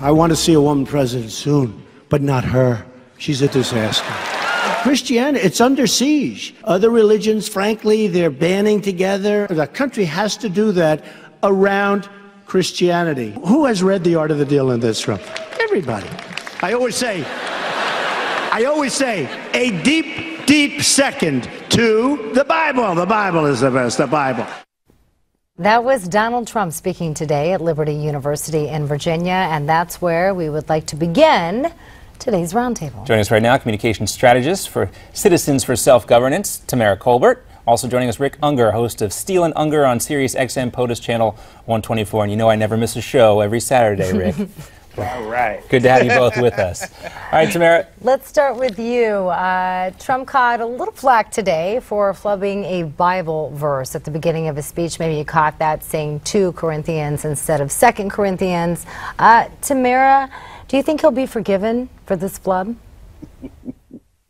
I want to see a woman president soon, but not her. She's a disaster. Christianity, it's under siege. Other religions, frankly, they're banning together. The country has to do that around Christianity. Who has read The Art of the Deal in this room? Everybody. I always say, I always say, a deep, deep second to the Bible. The Bible is the best, the Bible. That was Donald Trump speaking today at Liberty University in Virginia, and that's where we would like to begin today's roundtable. Joining us right now, communication strategist for Citizens for Self-Governance, Tamara Colbert. Also joining us, Rick Ungar, host of Steel and Ungar on Sirius XM POTUS Channel 124. And you know I never miss a show every Saturday, Rick. All right. Good to have you both with us. All right, Tamara. Let's start with you. Uh, Trump caught a little flack today for flubbing a Bible verse at the beginning of his speech. Maybe you caught that saying 2 Corinthians instead of 2 Corinthians. Uh, Tamara, do you think he'll be forgiven for this flub?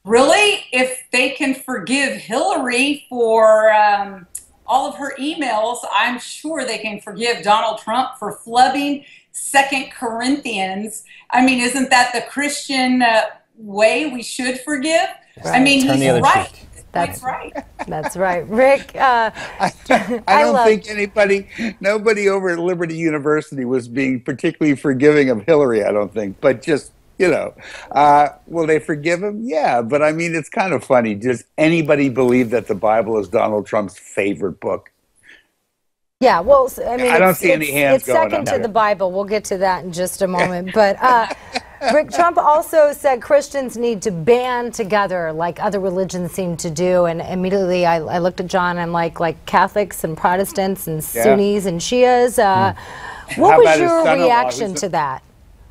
Really? If they can forgive Hillary for um, all of her emails, I'm sure they can forgive Donald Trump for flubbing Second Corinthians. I mean, isn't that the Christian uh, way we should forgive? Right. I mean, Turn he's right. Cheek. That's right. That's right, Rick. Uh, I, I, I, don't love... think anybody, nobody over at Liberty University was being particularly forgiving of Hillary. I don't think, but just you know, uh, will they forgive him? Yeah, but I mean, it's kind of funny. Does anybody believe that the Bible is Donald Trump's favorite book? Yeah, well, I mean, I don't see any hands It's second to the Bible. We'll get to that in just a moment. But uh, Rick Trump also said Christians need to band together like other religions seem to do. And immediately I, I looked at John. I'm like, like Catholics and Protestants and yeah. Sunnis and Shias. Uh, hmm. What How was your reaction to that?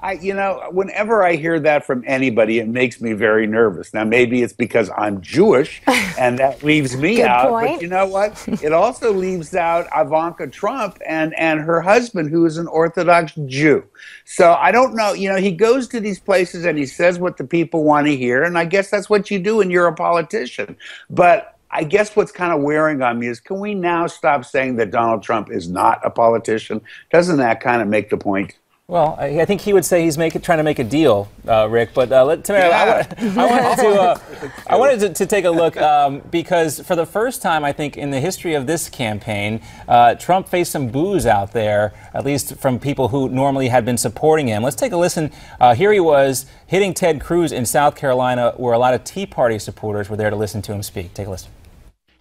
I, you know, whenever I hear that from anybody, it makes me very nervous. Now, maybe it's because I'm Jewish and that leaves me out. Point. But you know what? it also leaves out Ivanka Trump and, and her husband, who is an Orthodox Jew. So I don't know. You know, he goes to these places and he says what the people want to hear. And I guess that's what you do when you're a politician. But I guess what's kind of wearing on me is can we now stop saying that Donald Trump is not a politician? Doesn't that kind of make the point? Well, I, I think he would say he's make, trying to make a deal, uh, Rick. But uh, let, Tamara, yeah. I, I, wanted to, uh, I wanted to, to, take a look um, because for the first time, I think, in the history of this campaign, uh, Trump faced some boos out there, at least from people who normally had been supporting him. Let's take a listen. Uh, here he was hitting Ted Cruz in South Carolina, where a lot of Tea Party supporters were there to listen to him speak. Take a listen.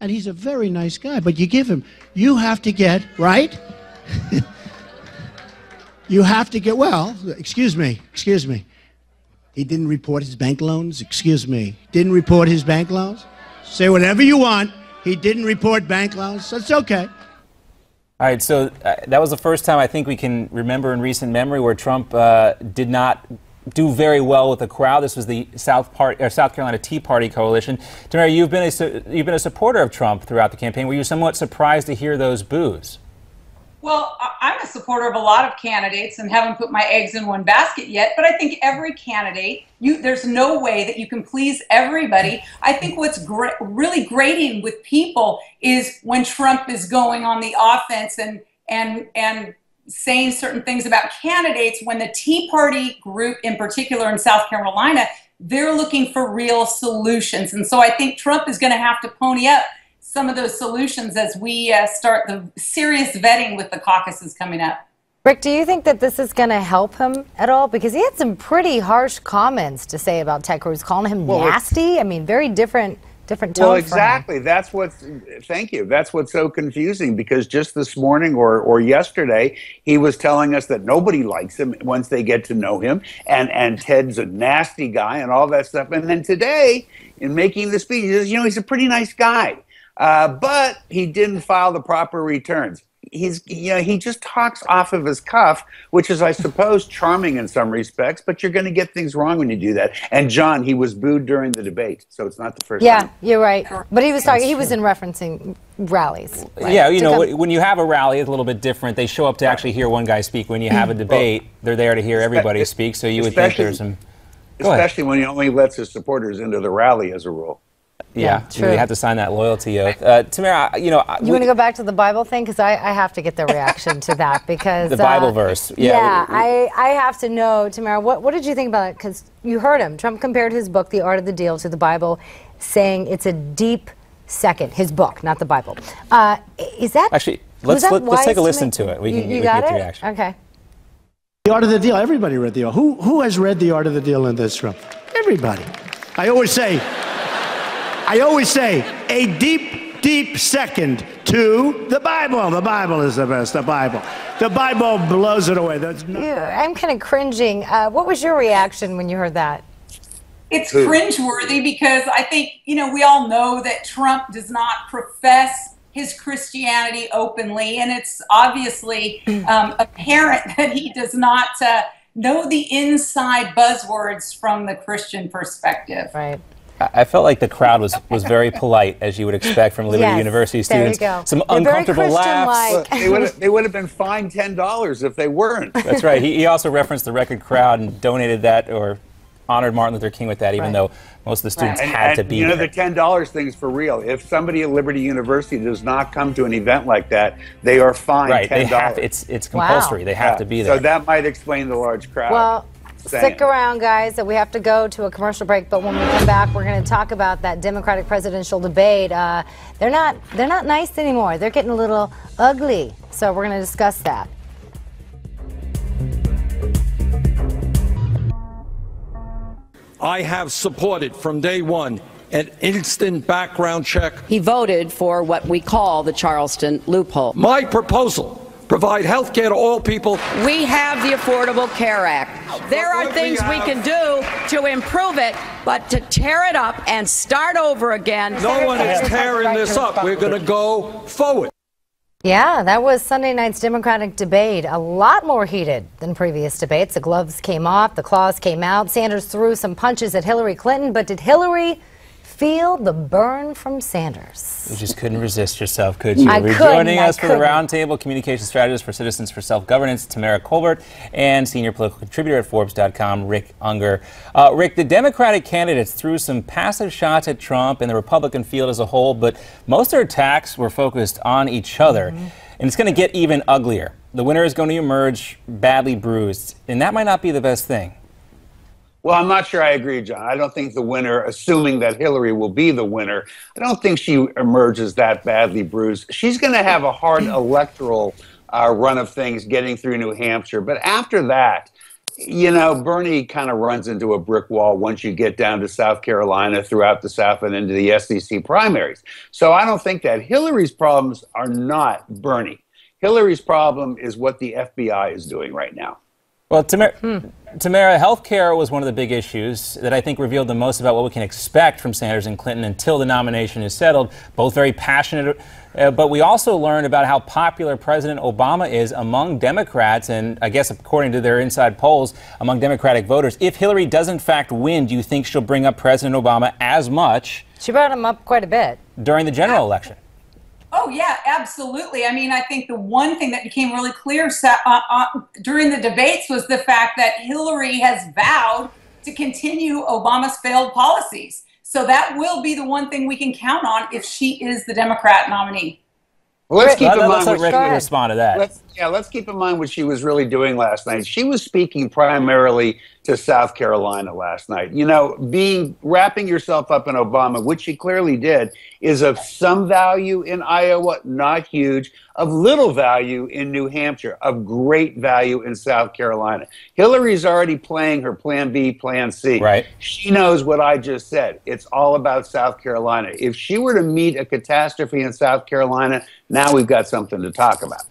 And he's a very nice guy, but you give him, you have to get, right? You have to get, well, excuse me, excuse me. He didn't report his bank loans? Excuse me. Didn't report his bank loans? Say whatever you want. He didn't report bank loans. That's okay. All right, so uh, that was the first time I think we can remember in recent memory where Trump uh, did not do very well with the crowd. This was the South, Part, or South Carolina Tea Party coalition. Tamara, you've been a you've been a supporter of Trump throughout the campaign. Were you somewhat surprised to hear those boos? Well, I'm a supporter of a lot of candidates and haven't put my eggs in one basket yet, but I think every candidate, you there's no way that you can please everybody. I think what's really grating with people is when Trump is going on the offense and and and saying certain things about candidates when the Tea Party group in particular in South Carolina, they're looking for real solutions. And so I think Trump is going to have to pony up some of those solutions as we uh, start the serious vetting with the caucuses coming up. Rick, do you think that this is going to help him at all? Because he had some pretty harsh comments to say about Ted Cruz, calling him well, nasty. I mean, very different different tone. Well, exactly. That's what's. Thank you. That's what's so confusing because just this morning or or yesterday, he was telling us that nobody likes him once they get to know him, and and Ted's a nasty guy and all that stuff. And then today, in making the speech, he says, you know, he's a pretty nice guy. Uh, but he didn't file the proper returns. He's, you know, he just talks off of his cuff, which is, I suppose, charming in some respects. But you're going to get things wrong when you do that. And John, he was booed during the debate, so it's not the first. Yeah, time. you're right. But he was talking. He was in referencing rallies. Right? Yeah, you to know, come- when you have a rally, it's a little bit different. They show up to actually hear one guy speak. When you have a debate, well, they're there to hear everybody speak. So you would think there's some. Especially when he only lets his supporters into the rally, as a rule. Yeah, Yeah, true. you have to sign that loyalty oath. Uh, Tamara, you know, You want to go back to the Bible thing? Because I, I have to get the reaction to that because The Bible uh, verse. Yeah, Yeah, we- I, I have to know, Tamara. What what did you think about it? Because you heard him. Trump compared his book, The Art of the Deal, to the Bible, saying it's a deep second. His book, not the Bible. Uh, is that Actually, let's that let, let's take a wise listen make- to it. We you, can, you we got can get the reaction. Okay. The Art of the Deal. Everybody read the Art. Who who has read the Art of the Deal in this room? Everybody. I always say, I always say, a deep, deep second to the Bible. The Bible is the best. The Bible. The Bible blows it away. That's not, Ew, I'm kind of cringing. Uh, what was your reaction when you heard that? It's cringeworthy because I think, you know, we all know that Trump does not profess his Christianity openly, and it's obviously um, apparent that he does not uh, know the inside buzzwords from the Christian perspective. Right. I I felt like the crowd was, was very polite, as you would expect from Liberty Yes, University there you students. go. Some They're uncomfortable laughs. Christian-like. Well, they would have, they would have been fined ten dollars if they weren't. That's right. He, he also referenced the record crowd and donated that or honored Martin Luther King with that, even Right. though most of the students Right. Had and, to be you know there. the ten dollars thing's for real. If somebody at Liberty University does not come to an event like that, they are fined right. They ten have. dollars. It's it's Wow. compulsory. They have to be there. So that might explain the large crowd. Well, Saying. stick around, guys. That we have to go to a commercial break. But when we come back, we're going to talk about that Democratic presidential debate. Uh, they're not they're not nice anymore. They're getting a little ugly. So we're going to discuss that. I have supported from day one an instant background check. He voted for what we call the Charleston loophole. My proposal provide health care to all people. We have the Affordable Care Act. There are things we can do to improve it, but to tear it up and start over again. No one is tearing this up. We're going to go forward. Yeah, that was Sunday night's Democratic debate. A lot more heated than previous debates. The gloves came off, the claws came out. Sanders threw some punches at Hillary Clinton, but did Hillary feel the burn from Sanders? You just couldn't resist yourself, could you? I We're couldn't, joining I us for the couldn't. roundtable communication strategist for Citizens for Self Governance, Tamara Colbert, and senior political contributor at Forbes.com, Rick Ungar. Uh, Rick, the Democratic candidates threw some passive shots at Trump and the Republican field as a whole, but most of their attacks were focused on each other. Mm-hmm. And it's going to get even uglier. The winner is going to emerge badly bruised, and that might not be the best thing. Well, I'm not sure I agree, John. I don't think the winner, assuming that Hillary will be the winner, I don't think she emerges that badly bruised. She's going to have a hard electoral uh, run of things getting through New Hampshire. But after that, you know, Bernie kind of runs into a brick wall once you get down to South Carolina, throughout the South, and into the SEC primaries. So I don't think that Hillary's problems are not Bernie. Hillary's problem is what the FBI is doing right now. Well, Tamara, Tamara, healthcare was one of the big issues that I think revealed the most about what we can expect from Sanders and Clinton until the nomination is settled. Both very passionate, uh, but we also learned about how popular President Obama is among Democrats, and I guess according to their inside polls, among Democratic voters. If Hillary does in fact win, do you think she'll bring up President Obama as much She brought him up quite a bit. during the general election? Oh yeah, absolutely. I mean, I think the one thing that became really clear uh, uh, during the debates was the fact that Hillary has vowed to continue Obama's failed policies. So that will be the one thing we can count on if she is the Democrat nominee. Well, let's keep Let- in let's mind let what Rick she- respond to that. Let's, yeah, let's keep in mind what she was really doing last night. She was speaking primarily to South Carolina last night. You know, being wrapping yourself up in Obama, which she clearly did, is of some value in Iowa, not huge, of little value in New Hampshire, of great value in South Carolina. Hillary's already playing her plan B, plan C. Right. She knows what I just said. It's all about South Carolina. If she were to meet a catastrophe in South Carolina, now we've got something to talk about.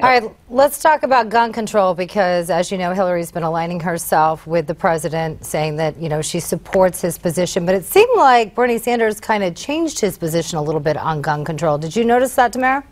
All right, let's talk about gun control because, as you know, Hillary's been aligning herself with the president, saying that, you know, she supports his position. But it seemed like Bernie Sanders kind of changed his position a little bit on gun control. Did you notice that, Tamara?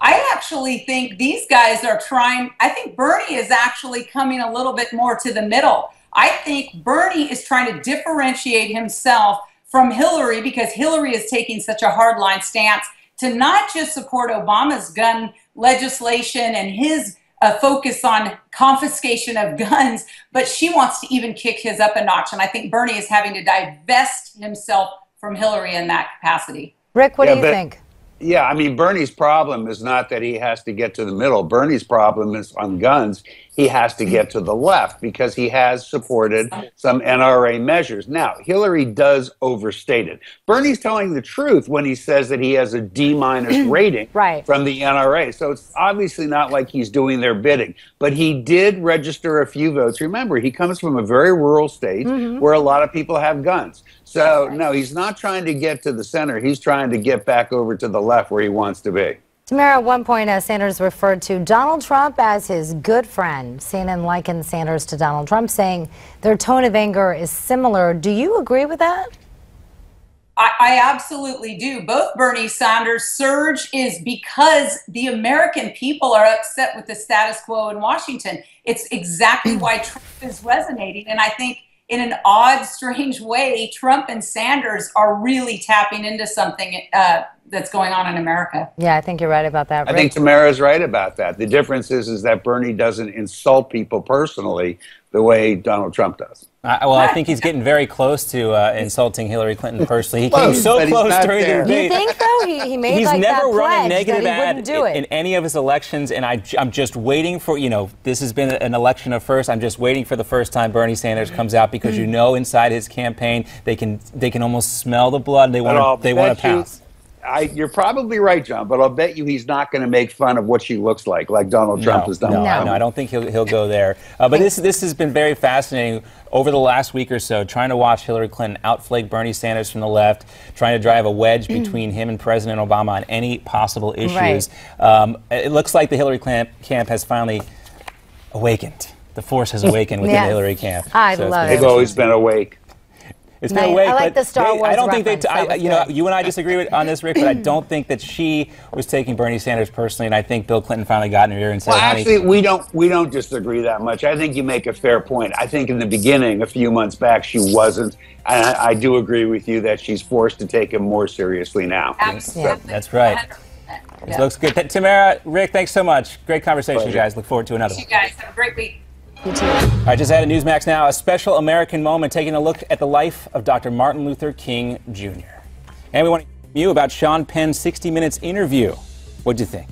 I actually think these guys are trying, I think Bernie is actually coming a little bit more to the middle. I think Bernie is trying to differentiate himself from Hillary because Hillary is taking such a hardline stance to not just support Obama's gun legislation and his uh, focus on confiscation of guns, but she wants to even kick his up a notch. And I think Bernie is having to divest himself from Hillary in that capacity. Rick, what Yeah, do you but- think? Yeah, I mean, Bernie's problem is not that he has to get to the middle. Bernie's problem is on guns. He has to get to the left because he has supported some NRA measures. Now, Hillary does overstate it. Bernie's telling the truth when he says that he has a D minus rating Right. from the NRA. So it's obviously not like he's doing their bidding. But he did register a few votes. Remember, he comes from a very rural state mm-hmm. where a lot of people have guns. So, no, he's not trying to get to the center. He's trying to get back over to the left where he wants to be. Tamara, at one point, uh, Sanders referred to Donald Trump as his good friend. CNN likened Sanders to Donald Trump, saying their tone of anger is similar. Do you agree with that? I, I absolutely do. Both Bernie Sanders' surge is because the American people are upset with the status quo in Washington. It's exactly why Trump is resonating. And I think in an odd, strange way, Trump and Sanders are really tapping into something uh, that's going on in America. Yeah, I think you're right about that. I Rick. think Tamara's right about that. The difference is, is that Bernie doesn't insult people personally the way Donald Trump does. Uh, well, I think he's getting very close to uh, insulting Hillary Clinton personally. He came so close not during there. the you think though he, he made He's like never that run a negative ad in, in any of his elections, and I, am just waiting for you know this has been an election of first. I'm just waiting for the first time Bernie Sanders comes out because you know inside his campaign they can they can almost smell the blood. They want to they want to bet pounce. I, you're probably right, John, but I'll bet you he's not going to make fun of what she looks like, like Donald Trump no, has done. No, No. no, I don't think he'll, he'll go there. Uh, but this this has been very fascinating over the last week or so, trying to watch Hillary Clinton outflank Bernie Sanders from the left, trying to drive a wedge between him and President Obama on any possible issues. Um, it looks like the Hillary camp, camp has finally awakened. The force has awakened within Yes. the Hillary camp. I it's love been it. They've always been awake. It's been Nice. awake, I like the Star they- Wars I don't think they. That I, you know, you and I disagree with, on this, Rick, but I don't think that she was taking Bernie Sanders personally, and I think Bill Clinton finally got in her ear and said, Well, "Honey, actually, we don't we don't disagree that much. I think you make a fair point. I think in the beginning, a few months back, she wasn't. And I, I do agree with you that she's forced to take him more seriously now. Absolutely. That's right. 100%. It Yeah. looks good. Th- Tamara, Rick, thanks so much. Great conversation, Pleasure. guys. Look forward to another You one. guys have a great week. All right, just added Newsmax now. A special American moment taking a look at the life of Dr. Martin Luther King Jr. And we want to hear you about Sean Penn's 60 Minutes interview. What'd you think?